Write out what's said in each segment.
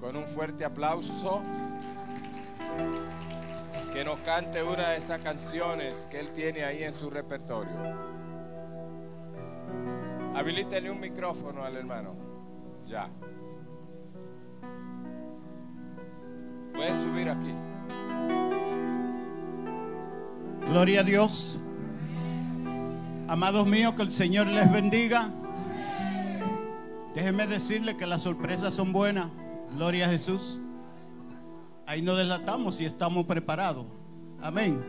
Con un fuerte aplauso. Que nos cante una de esas canciones que él tiene ahí en su repertorio. Habilítenle un micrófono al hermano. Ya. Puedes subir aquí. Gloria a Dios. Amados míos, que el Señor les bendiga. Déjenme decirle que las sorpresas son buenas. Gloria a Jesús. Ahí nos delatamos y estamos preparados. Amén.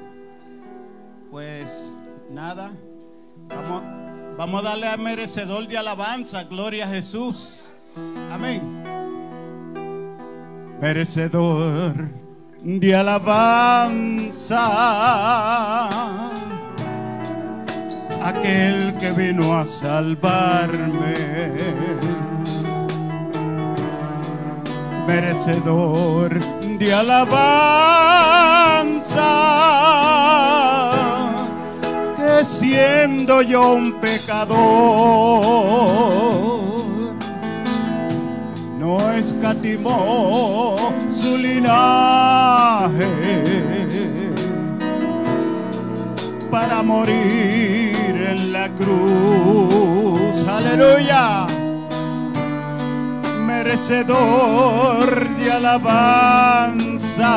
Pues nada. Vamos, vamos a darle a merecedor de alabanza. Gloria a Jesús. Amén. Merecedor de alabanza aquel que vino a salvarme, merecedor de alabanza, que siendo yo un pecador, no escatimó su linaje para morir en la cruz. Aleluya. Merecedor de alabanza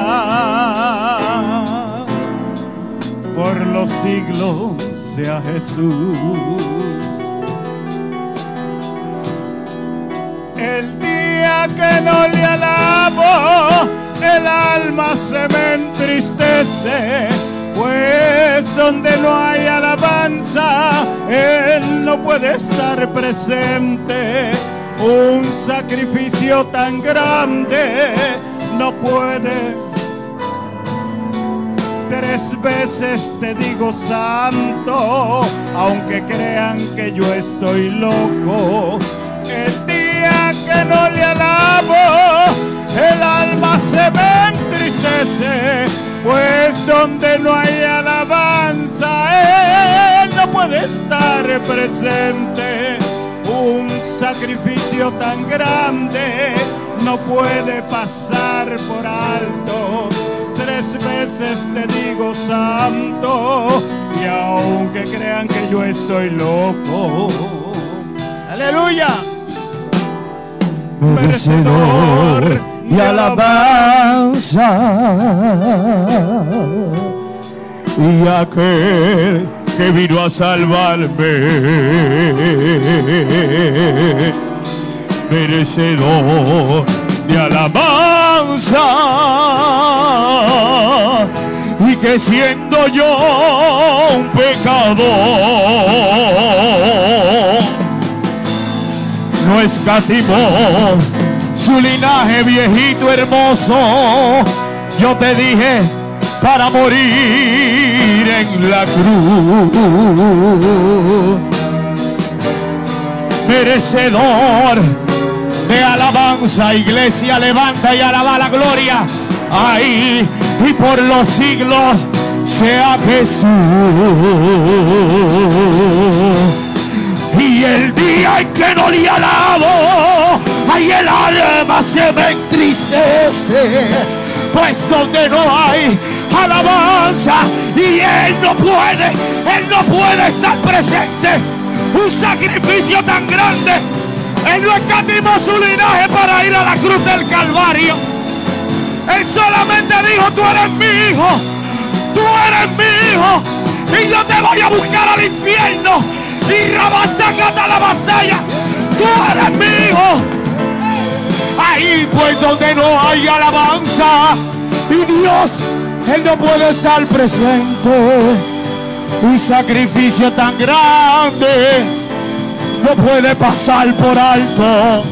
por los siglos sea Jesús. El día que no le alabo, el alma se me entristece pues donde no hay alabanza, Él no puede estar presente. Un sacrificio tan grande no puede. Tres veces te digo santo, aunque crean que yo estoy loco. El día que no le alabo, el alma se me entristece pues donde no hay alabanza, Él puede estar presente. Un sacrificio tan grande no puede pasar por alto. Tres veces te digo santo, y aunque crean que yo estoy loco, aleluya, merecedor y alabanza. Y aquel que vino a salvarme, merecedor de alabanza. Y que siendo yo un pecador, no escatimó su linaje viejito hermoso. Yo te dije para morir en la cruz. Merecedor de alabanza, iglesia, levanta y alaba la gloria. Ahí y por los siglos sea Jesús. Y el día en que no le alabo, ahí el alma se me entristece. Pues donde no hay alabanza y Él no puede, Él no puede estar presente. Un sacrificio tan grande. Él no escatimó su linaje para ir a la cruz del Calvario. Él solamente dijo, tú eres mi hijo, tú eres mi hijo, y yo te voy a buscar al infierno. Y Rabasacata la vasalla, tú eres mi hijo. Ahí pues donde no hay alabanza Dios, Él no puede estar presente. Un sacrificio tan grande no puede pasar por alto.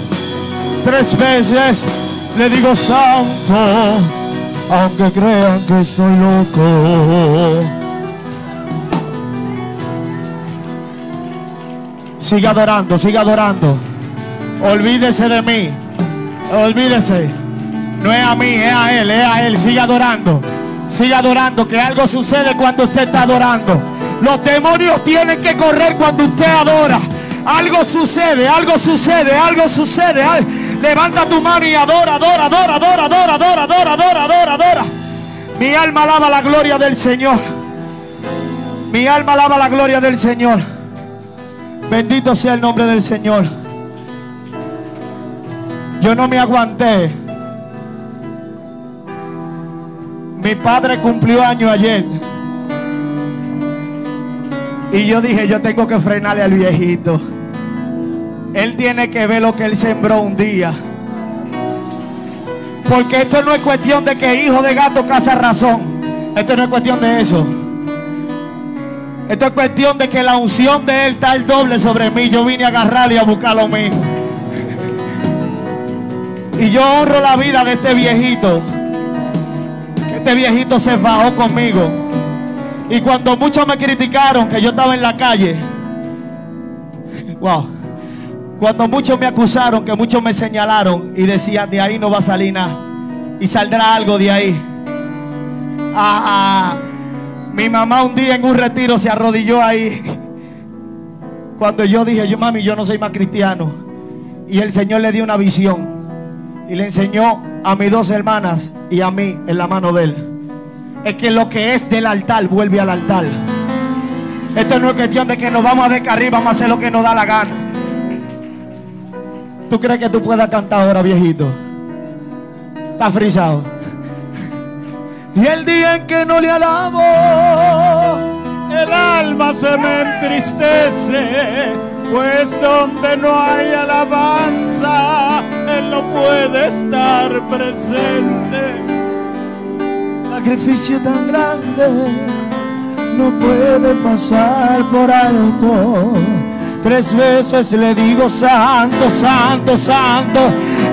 Tres veces le digo santo, aunque crean que estoy loco. Siga adorando, siga adorando. Olvídese de mí. Olvídese. No es a mí, es a Él, es a Él. Siga adorando. Siga adorando, que algo sucede cuando usted está adorando. Los demonios tienen que correr cuando usted adora. Algo sucede, algo sucede, algo sucede. Levanta tu mano y adora, adora, adora, adora, adora, adora, adora, adora, adora, adora. Mi alma alaba la gloria del Señor. Mi alma alaba la gloria del Señor. Bendito sea el nombre del Señor. Yo no me aguanté. Mi padre cumplió año ayer. Y yo dije, yo tengo que frenarle al viejito. Él tiene que ver lo que él sembró un día. Porque esto no es cuestión de que hijo de gato casa razón. Esto no es cuestión de eso. Esto es cuestión de que la unción de él está el doble sobre mí. Yo vine a agarrarle y a buscar lo mío. Y yo honro la vida de este viejito. Este viejito se bajó conmigo. Y cuando muchos me criticaron que yo estaba en la calle. Cuando muchos me acusaron, que muchos me señalaron y decían, de ahí no va a salir nada. Y saldrá algo de ahí. Ah, ah, mi mamá un día en un retiro se arrodilló ahí. Cuando yo dije, yo mami, yo no soy más cristiano. Y el Señor le dio una visión. Y le enseñó a mis dos hermanas y a mí en la mano de él. Es que lo que es del altar vuelve al altar. Esto no es cuestión de que nos vamos a descarrir, vamos a hacer lo que nos da la gana. ¿Tú crees que tú puedas cantar ahora, viejito? Está frisado. Y el día en que no le alabo, el alma se me entristece, pues donde no hay alabanza, No puede estar presente. Sacrificio tan grande no puede pasar por alto. Tres veces le digo santo, santo, santo.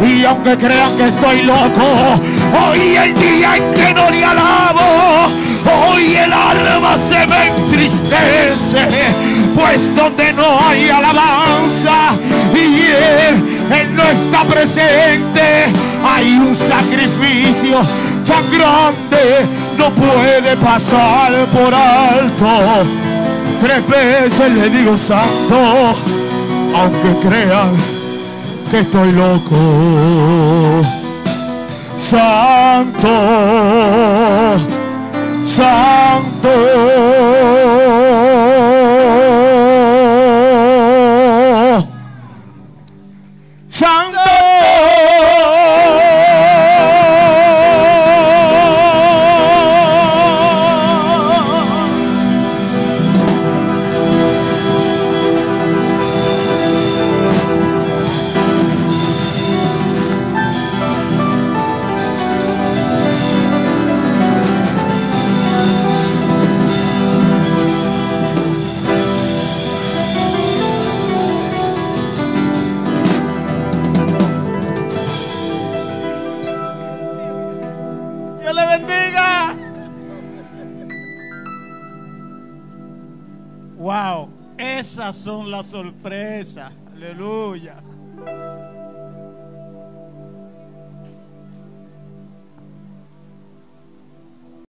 Y aunque crean que estoy loco, hoy el día en que no le alabo, hoy el alma se me entristece. Pues donde no hay alabanza y él, él no está presente, hay un sacrificio tan grande, no puede pasar por alto. Tres veces le digo santo, aunque crean que estoy loco. Santo, santo, Wow, esas son las sorpresas. Aleluya.